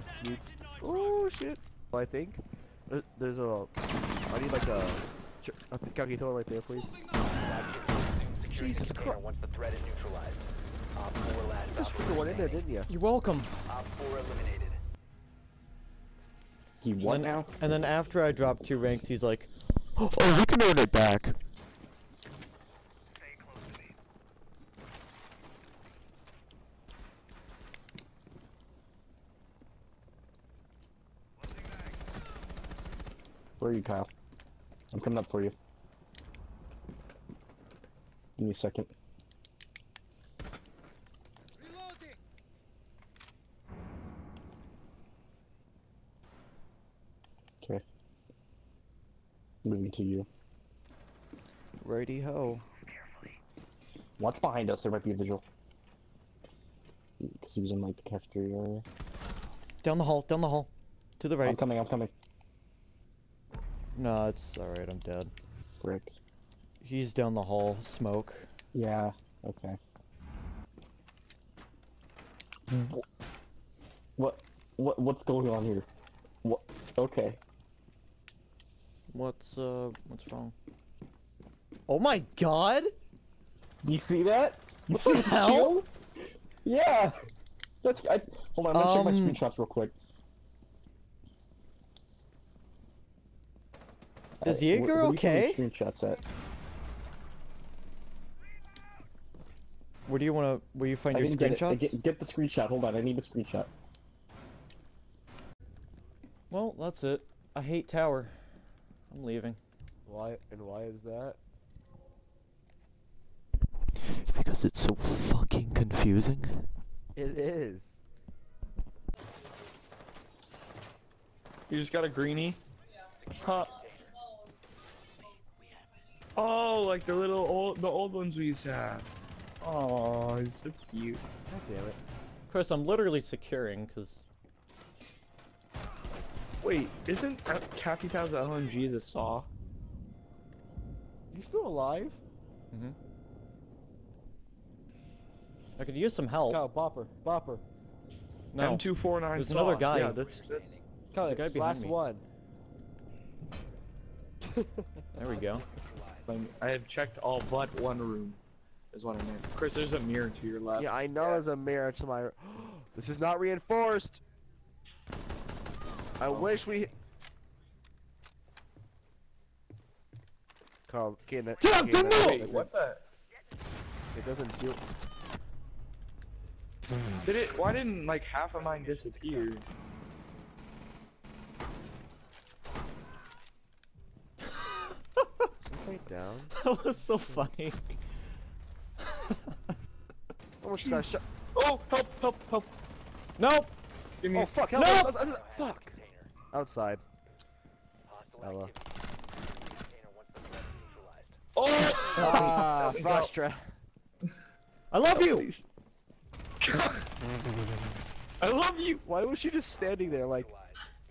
cool. Mutes. Oh shit. Oh, I think there's, there's a. I need like a ch- a calculator right there, please. Jesus Christ. Once the threat is neutralized. Op 4 last You just operator freaking one in there, remaining. didn't you? You're welcome. Op 4 eliminated. He what and, now? And then after I drop two ranks, he's like, "Oh, we can earn it back." Where are you, Kyle? I'm coming up for you. Give me a second. Okay. Moving to you. Righty ho. Watch behind us. There might be a visual. Because he was in like the cafeteria area. Down the hall. Down the hall. To the right. I'm coming. I'm coming. No, it's all right. I'm dead. Brick. He's down the hall. Smoke. Yeah. Okay. What? What? What's going on here? What? Okay. What's uh? What's wrong? Oh my God! You see that? You What see the hell? Yeah. That's. I, hold on. I'm gonna check Um, my screenshots real quick. Is Uh, wh- Jaeger where do you send okay? these Screenshots at. Where do you want to? Where you find I your didn't get screenshots? Get, get the screenshot. Hold on. I need the screenshot. Well, that's it. I hate tower. I'm leaving. Why and why is that? Because it's so fucking confusing. It is. You just got a greenie? Huh. Oh, like the little old, the old ones we used to have. Oh, he's so cute. God damn it. Chris, I'm literally securing because Wait, isn't Capitão's LMG the saw? You still alive? Mm-hmm. I could use some help. Kyle, bopper, bopper. No, M249 There's saw. another guy. Yeah, that's, that's Kyle, a guy behind last me. one. there we go. fine. I have checked all but one room. Is what I meant. Chris, there's a mirror to your left. yeah, I know there's a mirror to my. this is not reinforced. I oh. wish we. Kyle, can that? Damn, can don't that- Wait, what's that? It doesn't do. Did it? Why didn't like half of mine disappear? Down. that was so funny. Almost got shot. Oh, help, help, help! Nope. Give me. Oh fuck! Help! No! us, us, us, Fuck! Outside. Ela. activity in the container once the threat is neutralized. Oh! Ah, Help me go. frost trap. I love you. Please. I love you, Why was she just standing there like?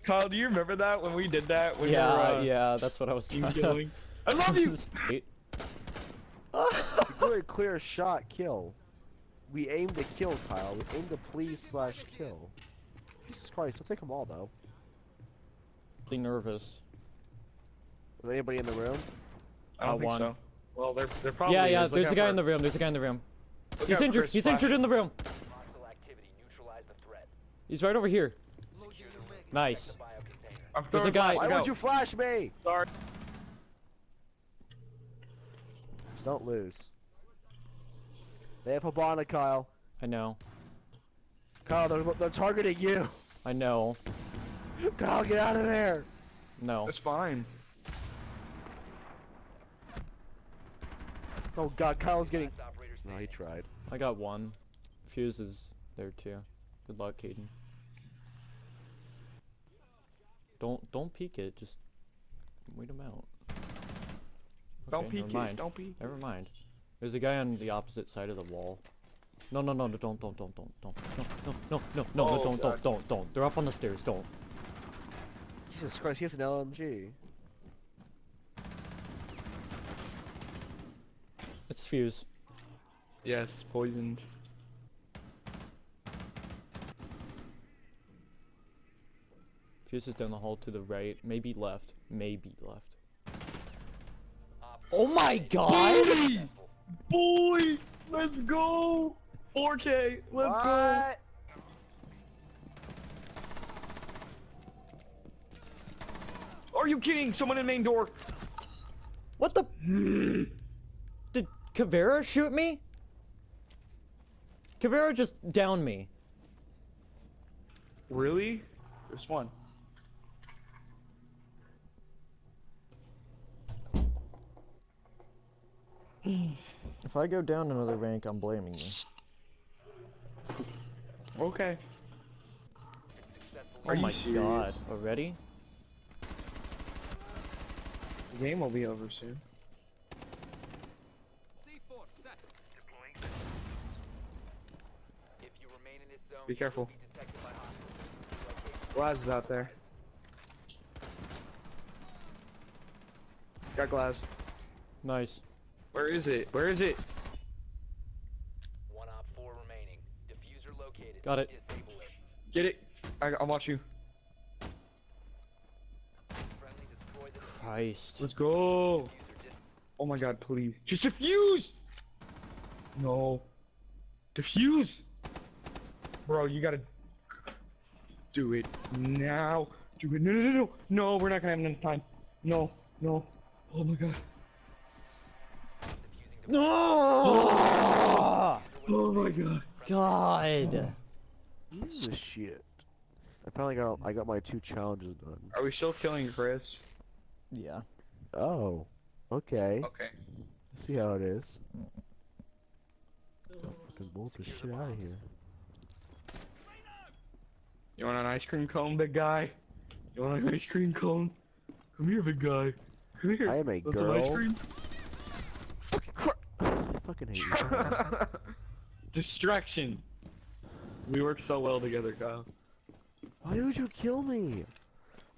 Kyle. Do you remember that when we did that? When Yeah, we were, uh, yeah, that's what I was team trying to. killing? I love you. Wait. Good clear shot kill. We aim to kill, Kyle. We aim to please slash kill. Jesus Christ, we'll take them all though. Be nervous. Is anybody in the room? I don't Uh, think one. so. Well, there, there probably yeah, yeah. is. There's a guy for- in the room. There's a guy in the room. look He's injured. He's Flash. injured in the room. Activity neutralize the threat. He's right over here. Secure the ring. Nice. The bio container. I'm There's a guy- Why would you flash me? Sorry. Just don't lose. They have Hibana, Kyle. I know. Kyle, they're, they're targeting you. I know. Kyle, get out of there. No. It's fine. Oh God, Kyle's getting. Last No, he tried. I got one. Fuse is there too. Good luck, Caden. Don't don't peek it. Just wait him out. Don't Okay, peek never mind. Don't peek. Never mind. There's a guy on the opposite side of the wall. No, no, no, no, don't, don't, don't, don't, don't, no, no, no, no, no, Oh, no, don't, God. don't, don't, don't. They're up on the stairs. Don't. Jesus Christ, he has an LMG. It's Fuse. Yes, poisoned. Fuse is down the hall to the right, maybe left, maybe left. Oh my god! successful. Boy, let's go. 4K, let's go. Are you kidding? Someone in main door. What the? Did Caveira shoot me? Caveira just downed me. Really? This one. If I go down another rank, I'm blaming you. Okay. Oh Are my serious? god, already? The game will be over soon. If you remain in this zone, Be careful. be detected by hostiles. Glaz is out there. Got Glaz. Nice. Where is it? Where is it? One op four remaining. Diffuser located. Got it. It. Get it. I, I'll watch you. Friendly destroy the Christ. Let's go. Oh my god, please. Just defuse! No. Defuse! Bro, you gotta do it now. Do it. No, no, no, no. No, we're not gonna have enough time. No, no. Oh my god. Diffusing No! Oh my god. God. Jesus shit. I finally got I got my two challenges done. Are we still killing Chris? Yeah. Oh. Okay. Okay. See how it is. Fucking bolt this shit out of here. You want an ice cream cone, big guy? You want an ice cream cone? Come here, big guy. Come here. I am a Want some ice girl. cream? Fucking crap. I fucking hate you. Distraction. We work so well together, Kyle. Why would you kill me?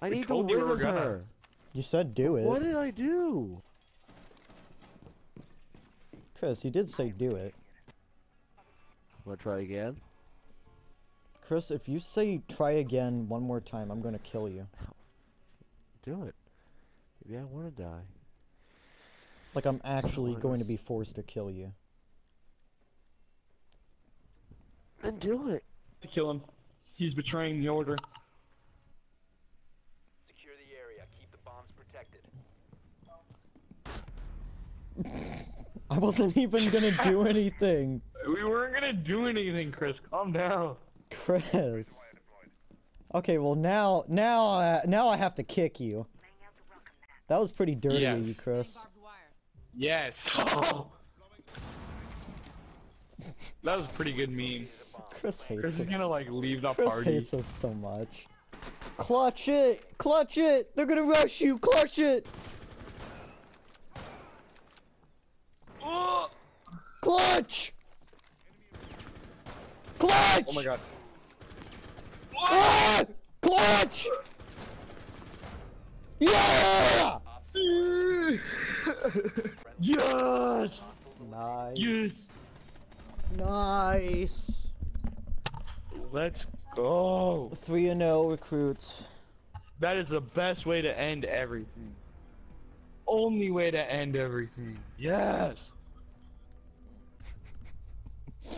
I We need to told you we win were her. You said do it. What did I do? Chris, you did say do it. Wanna try again? Chris, if you say try again one more time, I'm gonna kill you. Do it. Maybe I wanna die. Like I'm actually going to be forced to kill you. Then do it. To kill him. He's betraying the order. Secure the area. Keep the bombs protected. I wasn't even gonna do anything. We weren't gonna do anything, Chris. Calm down. Chris. Okay, well now, now, I, now I have to kick you. That was pretty dirty Yeah. of you, Chris. Yes. that was a pretty good meme. Chris hates Chris is us. gonna like leave the Chris party. hates us so much. Clutch it! Clutch it! They're gonna rush you! Clutch it! Oh! Clutch! Clutch! oh my god. Ah! Clutch! Yeah! yes! Nice. Yes! Nice. Let's go. 3 and 0 recruits. That is the best way to end everything. Only way to end everything. Yes.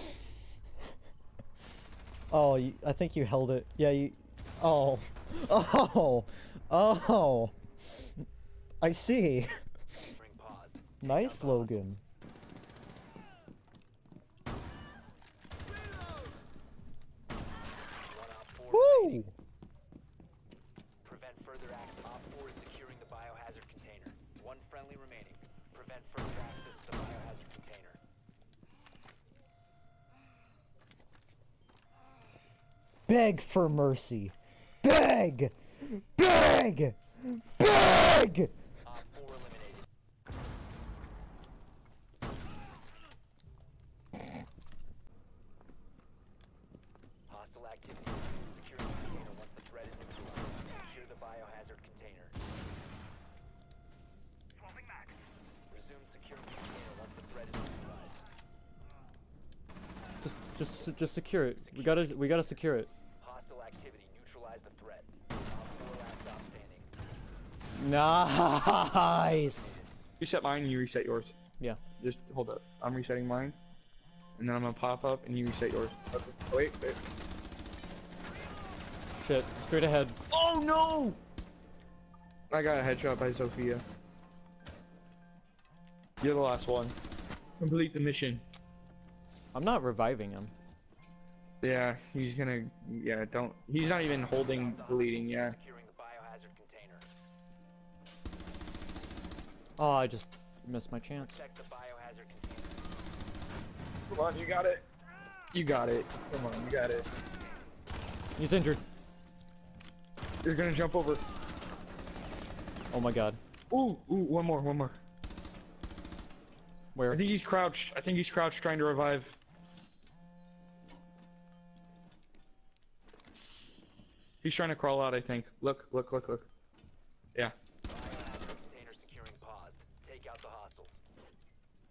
Oh, you, I think you held it. Yeah, you. Oh. Oh. Oh. I see. Nice, Logan. One op four Woo! Prevent further access. Op four is securing the biohazard container. One friendly remaining. Prevent further access to the biohazard container. Beg for mercy. Beg! Beg! Beg! Op four eliminated. Hostile activity. Secure the container once the threat is neutralized. Secure the biohazard container. Resume securing the container once the threat is neutralized. Just, just, just secure it. We gotta, we gotta secure it. Hostile activity. Neutralize the threat. Nice. Reset mine and you reset yours. Yeah. Just hold up. I'm resetting mine. And then I'm gonna pop up and you reset yours. Okay. Wait, wait. Shit. Straight ahead. Oh no! I got a headshot by Sophia. You're the last one. Complete the mission. I'm not reviving him. Yeah, he's gonna. Yeah, don't. He's not even holding bleeding. Yeah. Securing the biohazard container. Oh, I just missed my chance. Protect the biohazard container. Come on, you got it. You got it. Come on, you got it. He's injured. You're gonna jump over. Oh my god. Ooh, ooh, one more, one more. Where? I think he's crouched. I think he's crouched trying to revive. He's trying to crawl out, I think. Look, look, look, look. Yeah. Container securing pods. Take out the hostiles.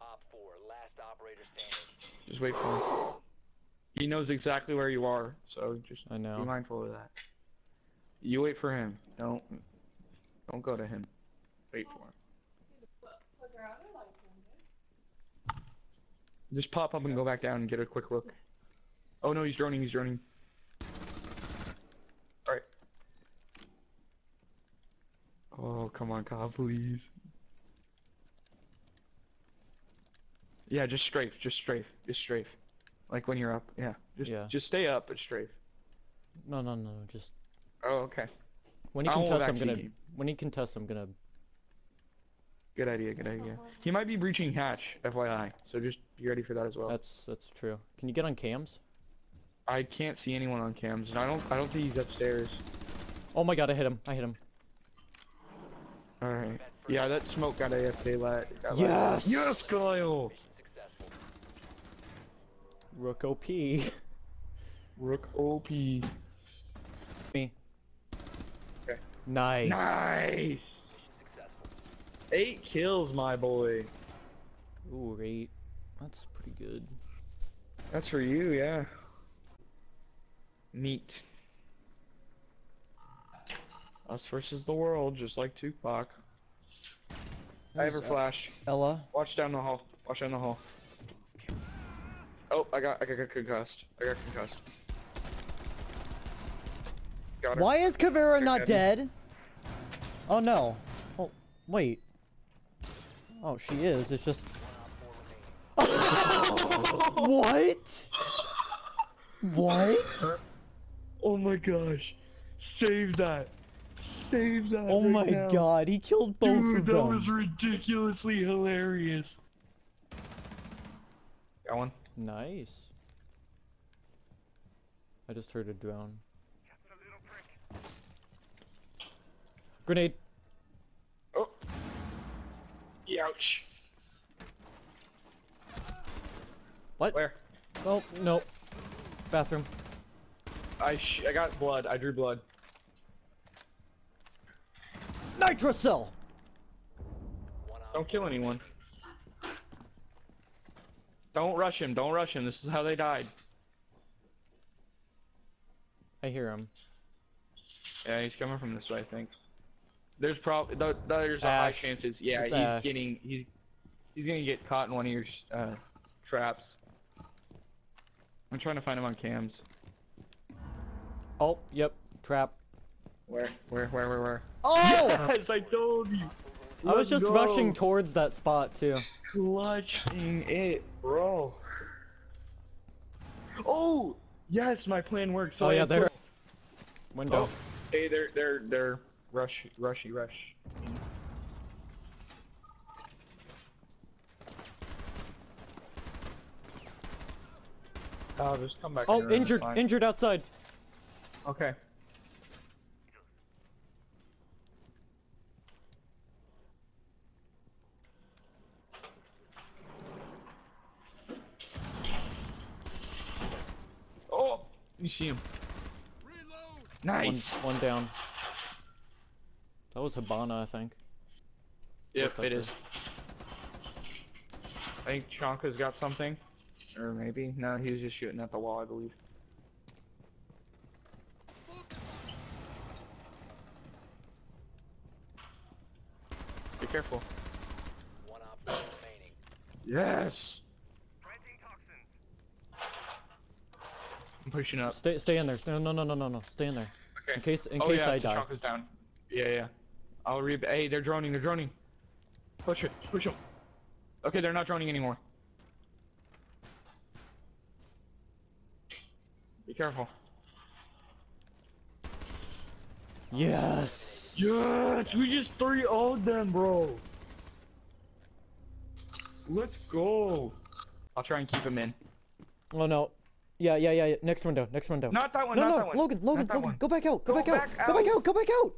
Op 4, last operator standing. Just wait for him. He knows exactly where you are, so just I know. be mindful of that. You wait for him. Don't don't go to him. Wait for him. Just pop up and go back down and get a quick look. Oh no, he's droning, he's droning. Oh, come on, Kyle, please. Yeah, just strafe, just strafe, just strafe. Like when you're up, yeah. Just Yeah. just stay up, but strafe. No, no, no. Just Oh, okay. when he contests, I'm gonna. keep- When he contests, I'm gonna. Good idea, good idea. He might be breaching hatch, FYI, so just be ready for that as well. That's that's true. Can you get on cams? I can't see anyone on cams, and I don't I don't think he's upstairs. Oh my god! I hit him. I hit him. Alright. Yeah, that smoke got AFK lat. got Yes! Yes, Kyle! Successful. Rook OP. Rook OP. Me. Okay. Nice. Nice! Eight kills, my boy. Ooh, eight. That's pretty good. That's for you, yeah. Neat. Us versus the world, just like Tupac. I have her flash. Ela. Watch down the hall. Watch down the hall. Oh, I got, I got concussed. I got concussed. Got. Why is Caveira not dead? Oh no. Oh wait. Oh, she is. It's just. what? What? Oh my gosh. Save that. Save that. Oh right my now. god, he killed both Dude, of that them. was ridiculously hilarious. Got one. Nice. I just heard a drone. Grenade. Oh. Ouch. What? Where? Oh, no. Bathroom. I sh I got blood. I drew blood. Nitrocell! Don't kill anyone. Don't rush him. Don't rush him. This is how they died. I hear him. Yeah, he's coming from this way, I think. There's prob th there's a high chances. Yeah, It's he's Ash. getting he's he's gonna get caught in one of your uh, traps. I'm trying to find him on cams. Oh, yep. Trap. Where? Where? Where? Where? Where? Oh! Yes, I told you. I was just go. rushing towards that spot, too. Clutching it, bro. Oh, yes, my plan worked. So Oh, I yeah, had there. Window. Oh, hey, they're they're they're rush rushy rush. I'll just come back. Oh, in the room, injured. Injured outside. Okay. Oh, you see him. Nice. One, one down. That was Hibana, I think. Yep, Looked it like is. I think Chonka's got something. Or maybe. No, he was just shooting at the wall, I believe. Be careful. One op four remaining. Yes. Pushing up. Stay, stay in there. Stay, no, no, no, no, no. Stay in there. Okay. In case, in oh case yeah, I die. Tachanka is down. Yeah, yeah. I'll re. Hey, they're droning. They're droning. Push it. Push them. Okay, they're not droning anymore. Be careful. Yes. Yes, we just 3 0 them, bro. Let's go. I'll try and keep him in. Oh no. Yeah, yeah, yeah. yeah. Next window. Next window. Not that one. no, not no, that one. Logan, Logan, Logan, one. go back out. Go, Go back, out. back Go back out. out. Go back out.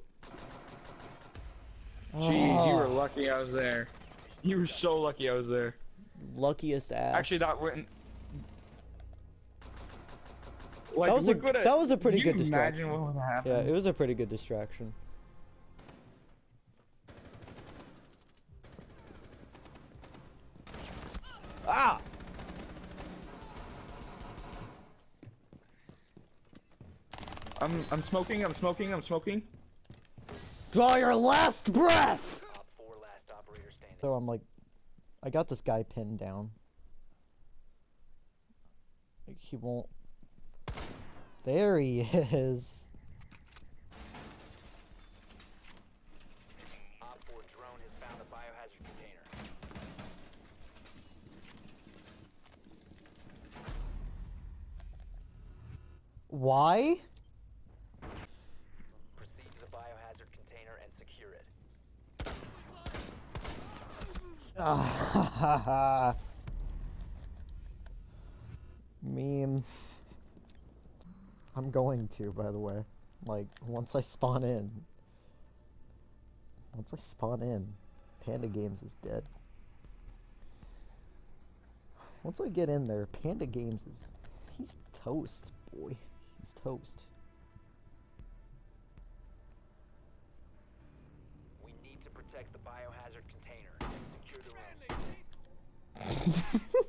Jeez, you were Ah, lucky I was there. You were so lucky I was there. luckiest ass. Actually, that went. Like, That was a- look that was a pretty good distraction. What would. Yeah, it was a pretty good distraction. Ah! I'm I'm smoking. I'm smoking. I'm smoking. Draw your last breath! Four last. So I'm like, I got this guy pinned down. Like, he won't. There he is. Op four drone has found a biohazard container. Why? Proceed to the biohazard container and secure it. Ah, Meme. I'm going to, by the way. Like, once I spawn in. Once I spawn in, Panda Games is dead. Once I get in there, Panda Games is. He's toast, boy. He's toast. We need to protect the biohazard container Get wrecked.